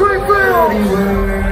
Hello,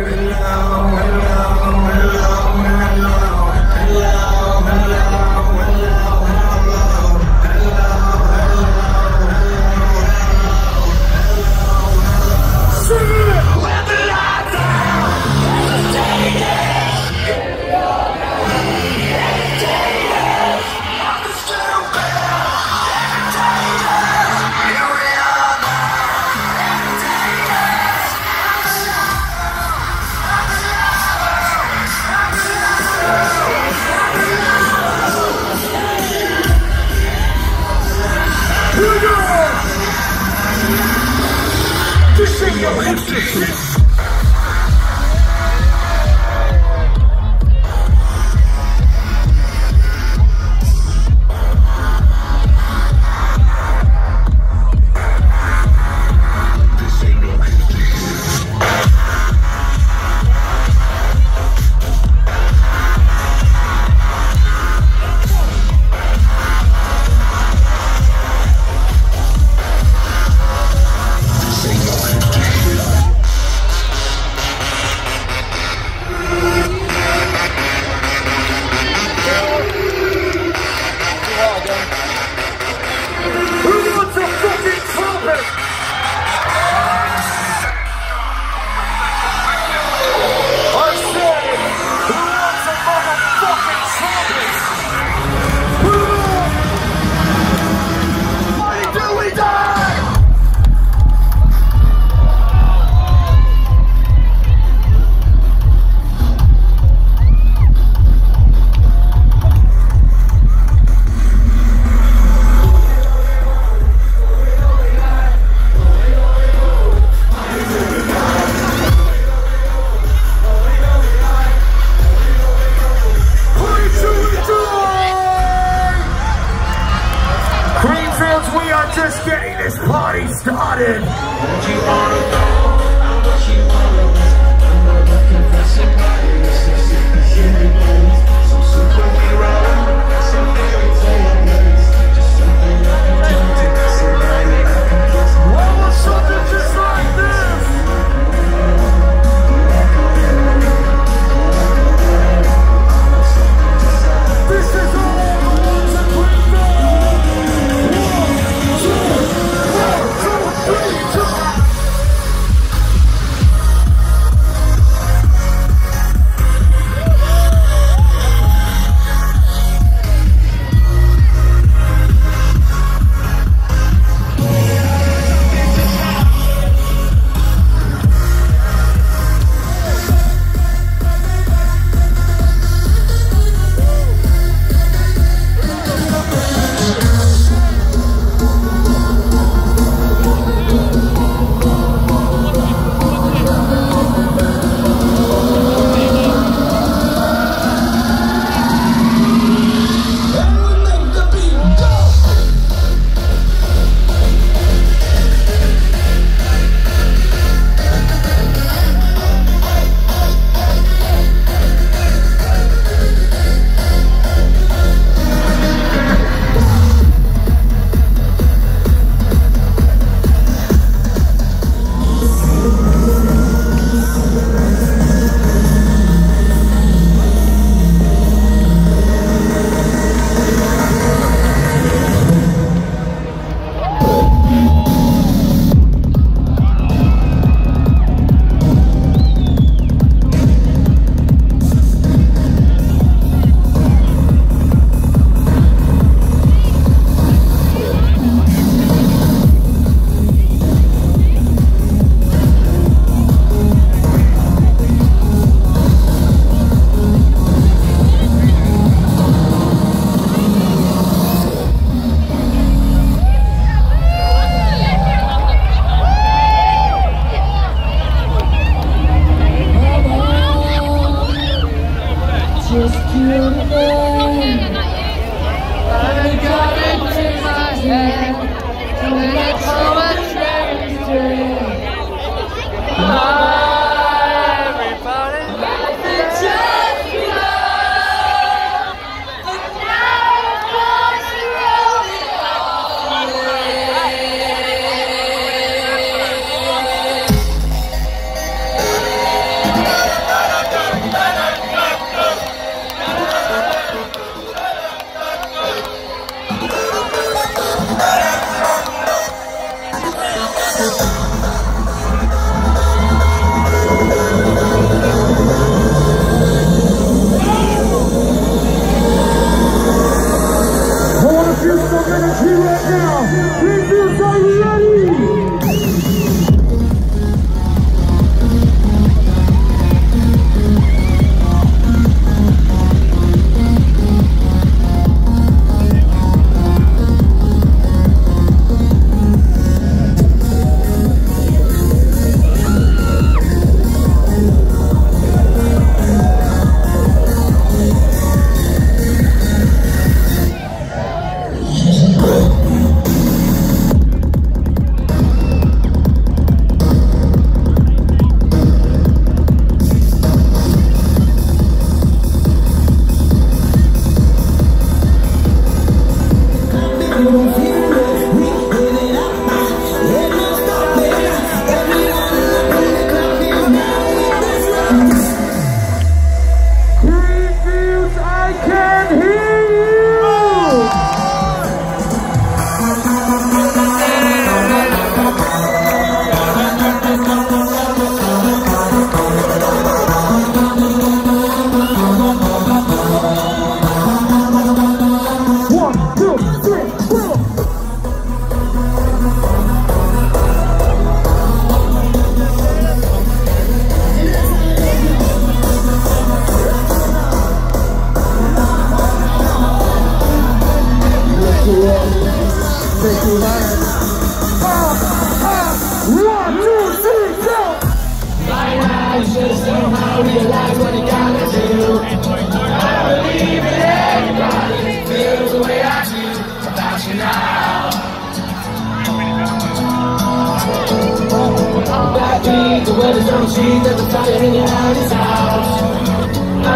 Just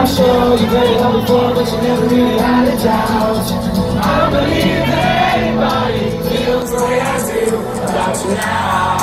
I'm sure you've heard it all before, but you never really had a doubt. I don't believe that anybody feels the way I do about you now.